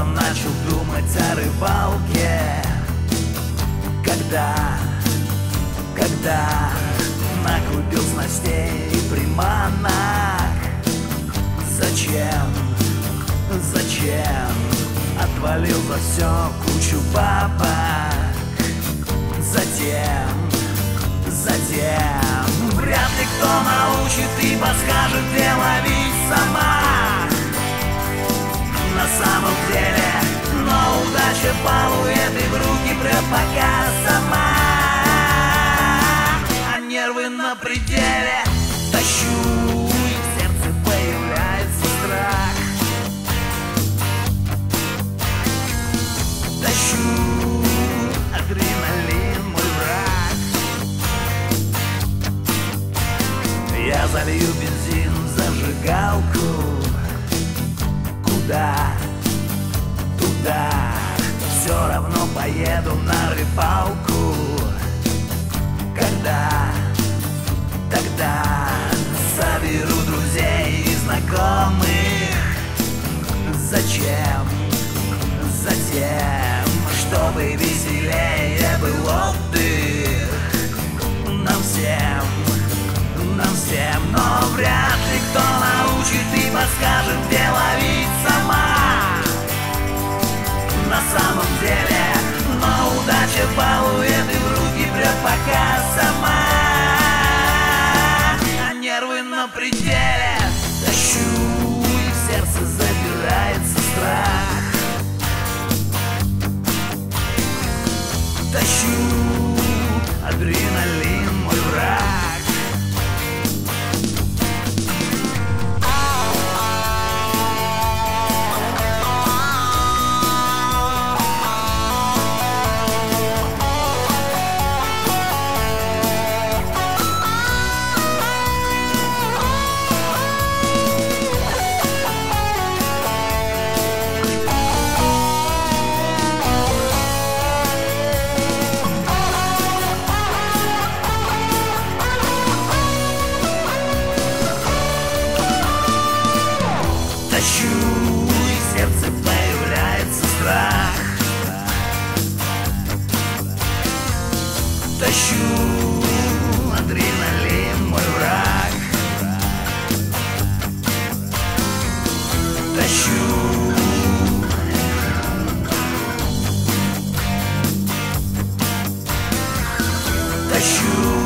Снова начал думать о рыбалке. Когда, когда Накрутил снастей и приманок. Зачем, зачем Отвалил за все кучу бабок? Затем, затем Вряд ли кто научит и подскажет, где ловить на пределе. Тащу, в сердце появляется страх. Тащу, адреналин мой враг. Я залью бензин в зажигалку. Куда? Туда. Все равно поеду на рыбалку. Когда? Тогда Соберу друзей и знакомых. Зачем? Затем, чтобы веселее был отдых. Нам всем, нам всем Но вряд ли кто научит и подскажет, где ловить сама нервы сердце появляется страх. Тащу, адреналин мой враг. Тащу. Тащу